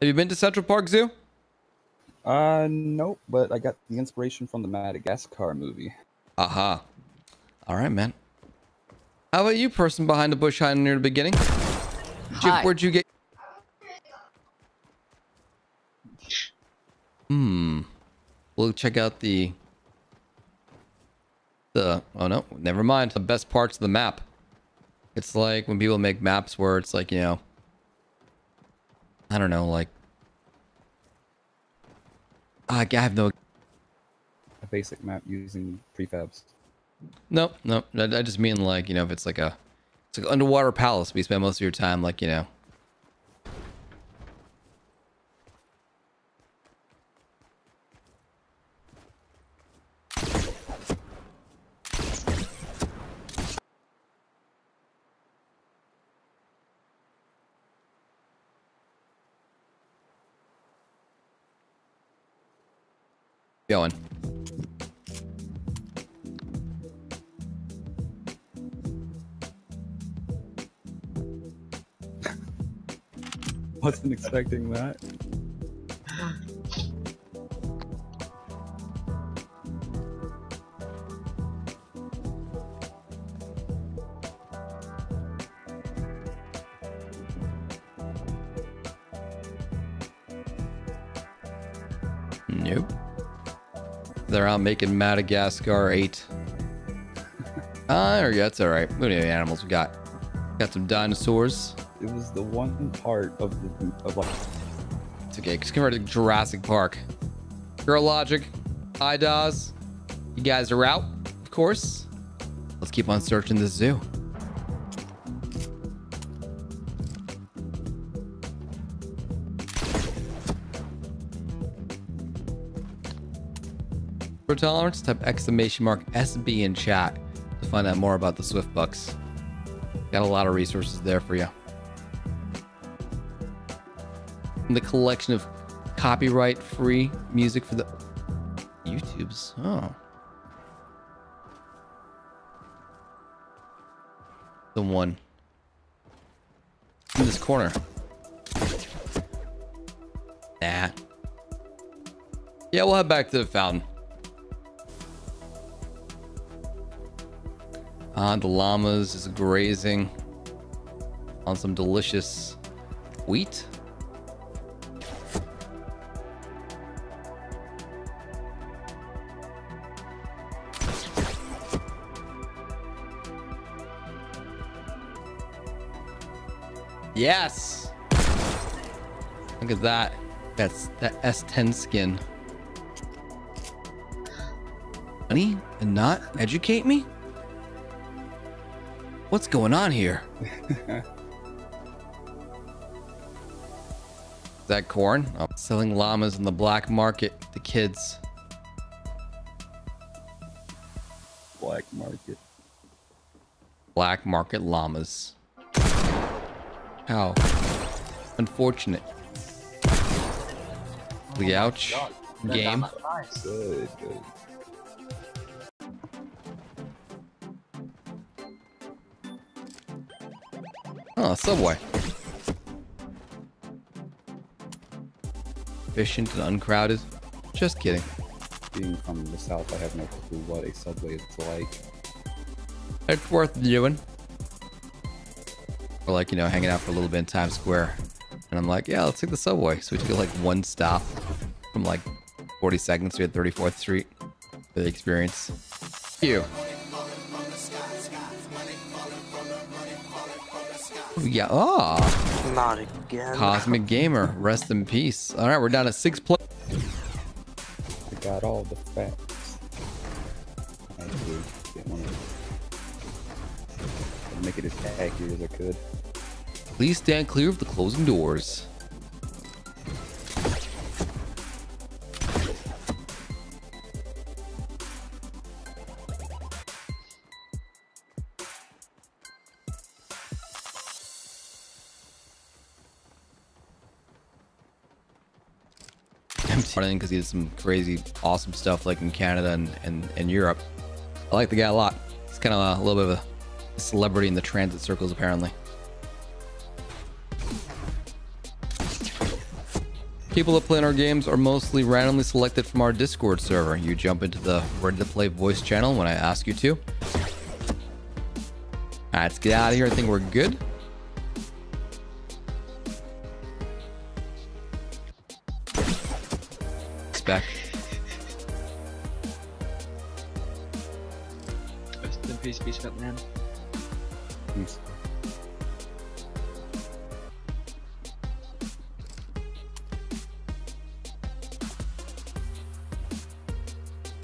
Have you been to Central Park Zoo? Uh, nope, but I got the inspiration from the Madagascar movie. Aha. All right, man. How about you, person behind the bush hiding near the beginning? Jip, Hi. where'd you get? Hmm. We'll check out the. The oh no, never mind. The best parts of the map. It's like when people make maps where it's like you know. I don't know, like. I have no A basic map using prefabs. Nope, nope. I, I just mean like you know if it's like a it's like underwater palace. We spend most of your time like you know. Going. Wasn't expecting that. Nope. They're out making Madagascar 8. Ah, uh, yeah, it's alright. What any animals we got? Got some dinosaurs. It was the one part of the of like It's okay, just convert to Jurassic Park. Girl Logic, IDOS, you guys are out, of course. Let's keep on searching the zoo. For tolerance, type exclamation mark SB in chat to find out more about the Swift Bucks. Got a lot of resources there for you. And the collection of copyright free music for the YouTubes. Oh. The one in this corner. Nah. Yeah, we'll head back to the fountain. Ah, the llamas is grazing on some delicious wheat. Yes. Look at that. That's that S10 skin. Honey, and not educate me? What's going on here? Is that corn? Oh, selling llamas in the black market to kids. black market. Black market llamas. How unfortunate. The ouch game. Good, good. Oh, subway. Efficient and uncrowded. Just kidding. Being from the south, I have no clue what a subway is like. It's worth doing. Or like, you know, hanging out for a little bit in Times Square. And I'm like, yeah, let's take the subway. So we took like one stop from like 42nd Street to 34th Street for the experience. You. Yeah. Oh, Not again. Cosmic Gamer. Rest in peace. All right, we're down to six play. I got all the facts. I get one of make it as accurate as I could. Please stand clear of the closing doors. I'm because he did some crazy, awesome stuff like in Canada and, and, and Europe. I like the guy a lot. He's kind of a little bit of a celebrity in the transit circles, apparently. People that play in our games are mostly randomly selected from our Discord server. You jump into the Ready to Play voice channel when I ask you to. All right, let's get out of here. I think we're good. Rest in peace, peace, man. Peace.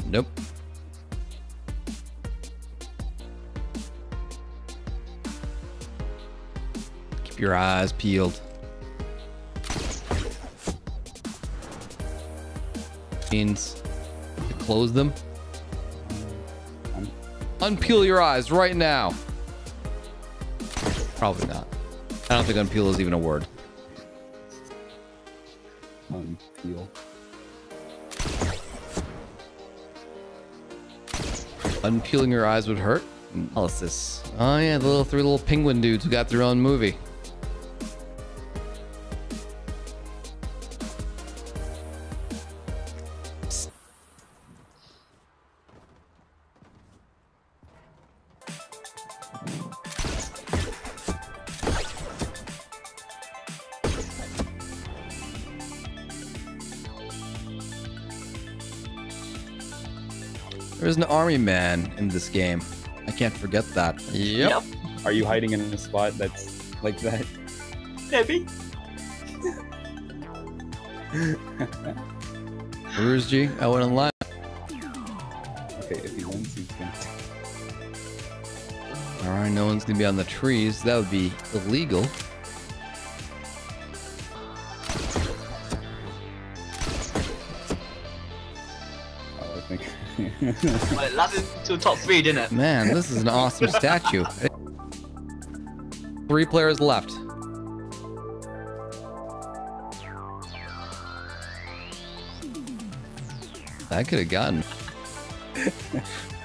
Nope. Keep your eyes peeled. Means to close them. Unpeel your eyes right now. Probably not. I don't think unpeel is even a word. unpeel. Unpeeling your eyes would hurt. Analysis. Oh yeah, the little three little penguin dudes who got their own movie. There's an army man in this game. I can't forget that. Yep. Are you hiding in a spot that's like that? Maybe. Where's G? I went online. Okay, if he wins, he's gonna. All right, no one's gonna be on the trees. That would be illegal. Think. Well, it landed to the top three, didn't it? Man, this is an awesome statue. Three players left. That could have gotten.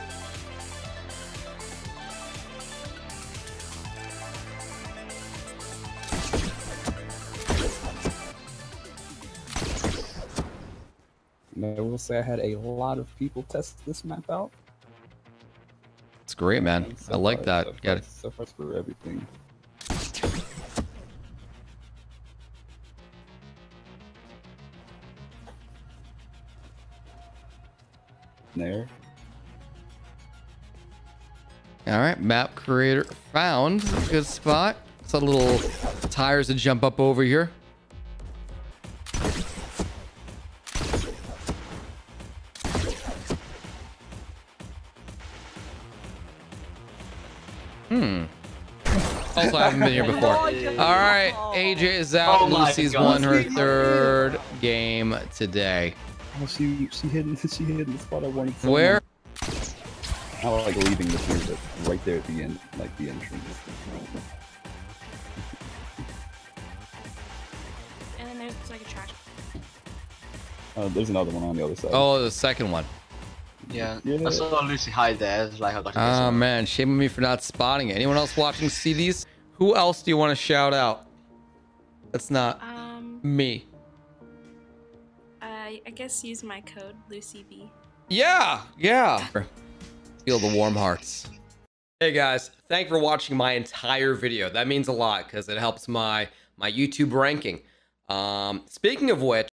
I will say I had a lot of people test this map out. It's great, man. so I like far- that. So far, it. so far for everything. There. All right, map creator found. Good spot. It's a little tires to jump up over here. Haven't been here before. All right, AJ is out. Oh Lucy's God. won her third game today. Oh, she she hit she hit the spot I wanted. so Where? much. I like leaving the field, but right there at the end, like the entrance. And then there's like a trash. Uh, there's another one on the other side. Oh, the second one. Yeah. Yeah. I saw Lucy hide there. Like, I was like, Oh man, shame on me for not spotting it. Anyone else watching see these? Who else do you want to shout out? That's not Um, me. I I guess use my code Lucy B. Yeah, yeah. Feel the warm hearts. Hey guys, thank you for watching my entire video. That means a lot because it helps my my YouTube ranking. Um, speaking of which,